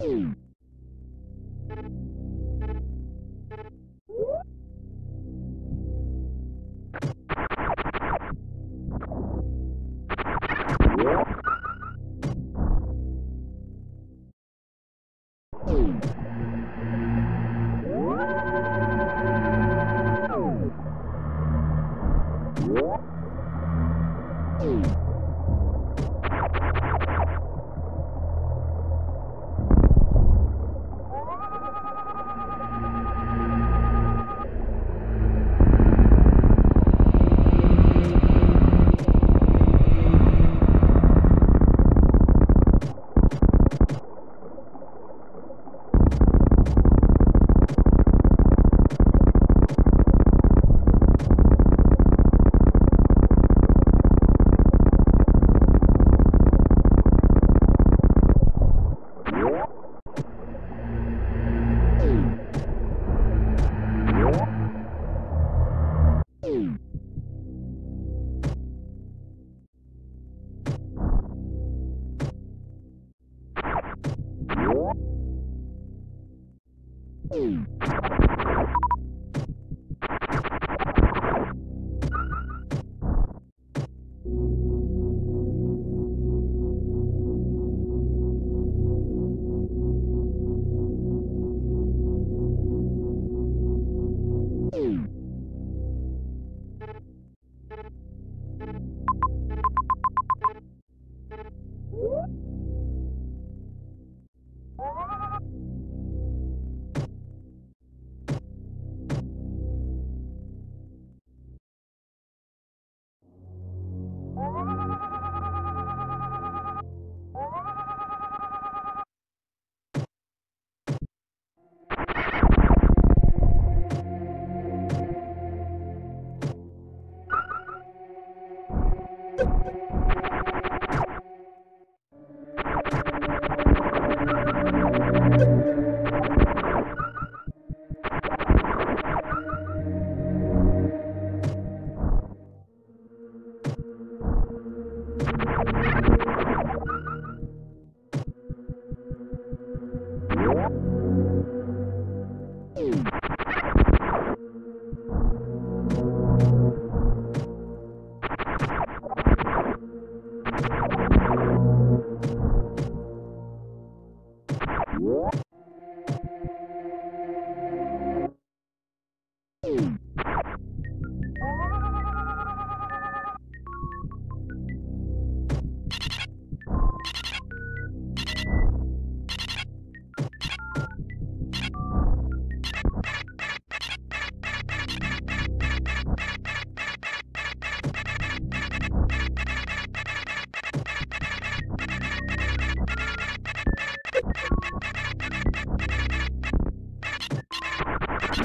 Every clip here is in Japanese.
Mm.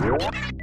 Música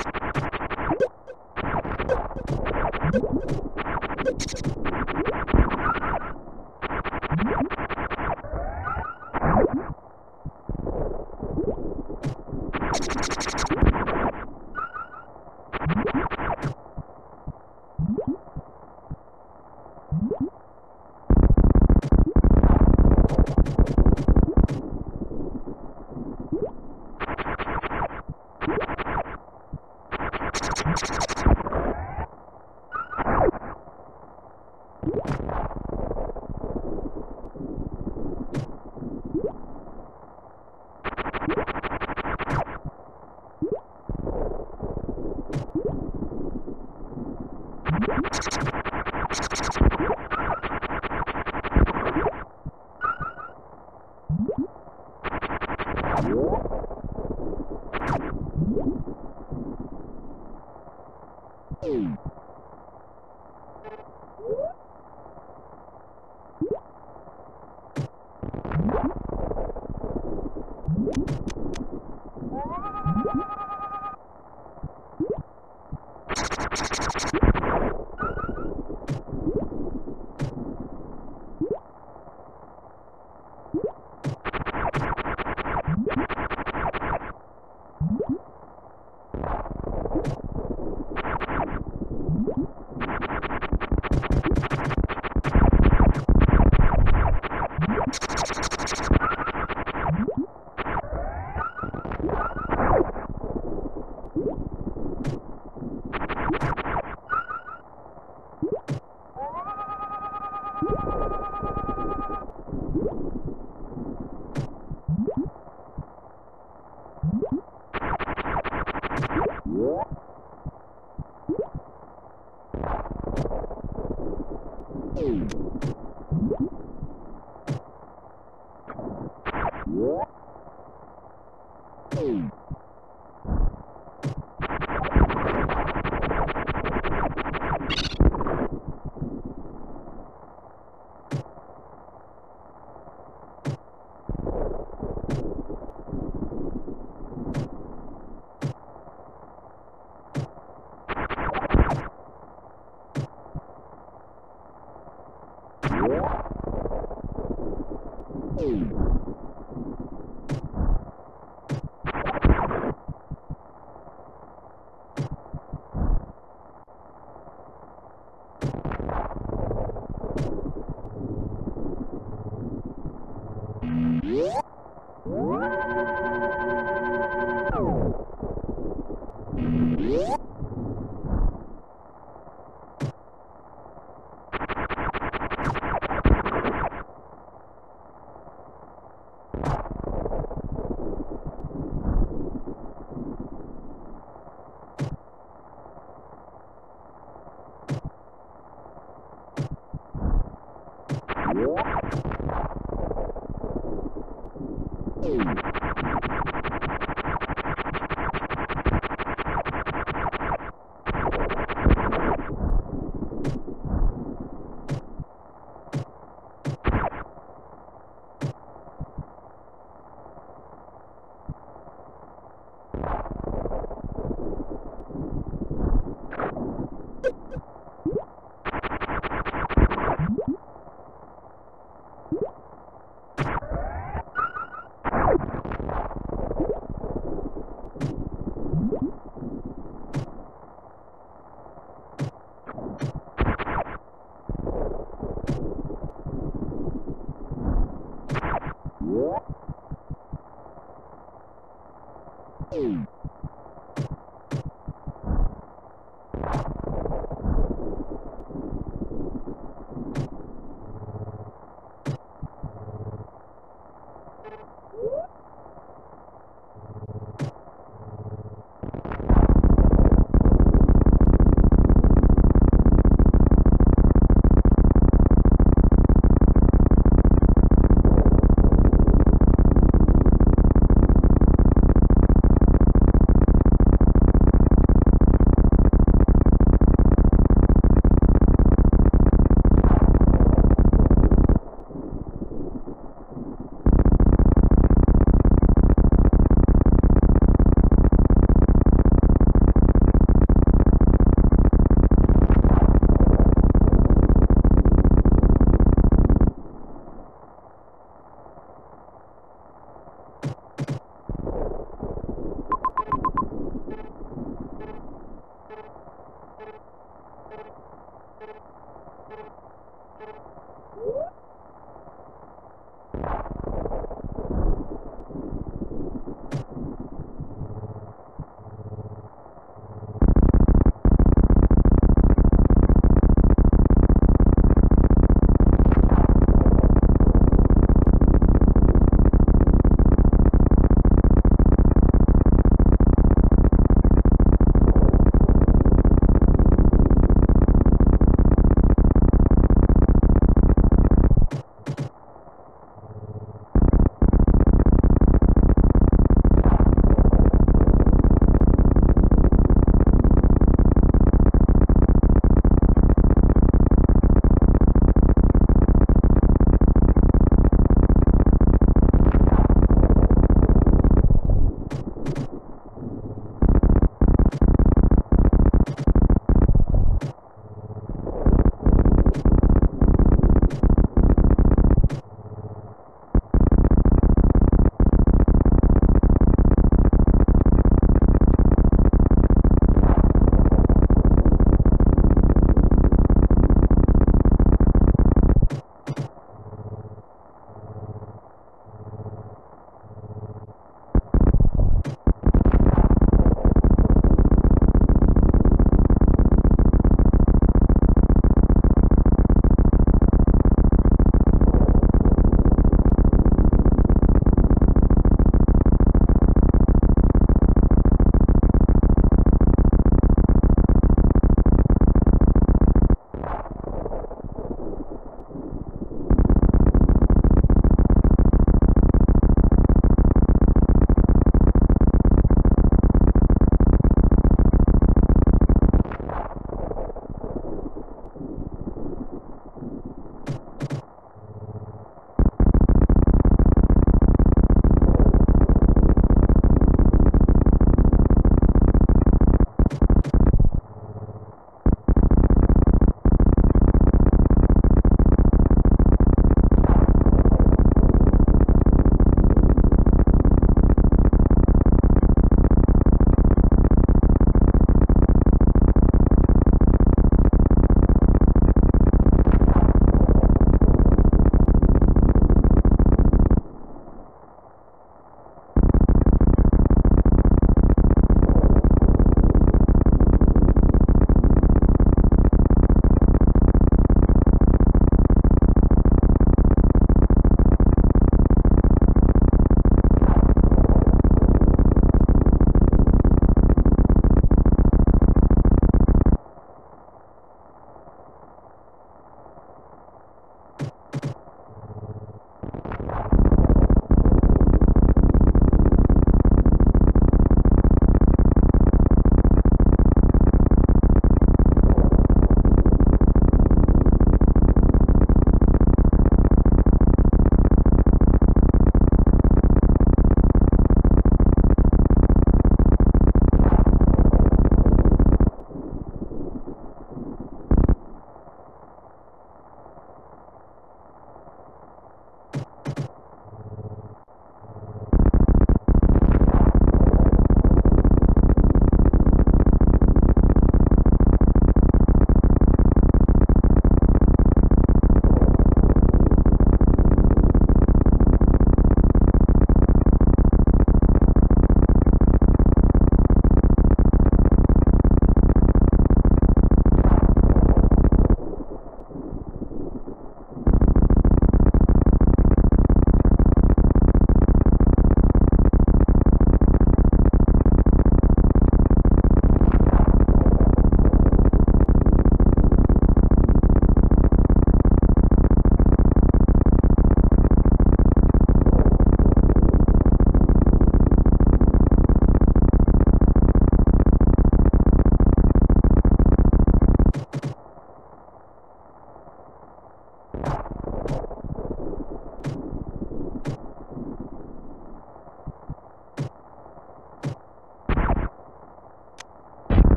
Ooh.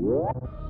What?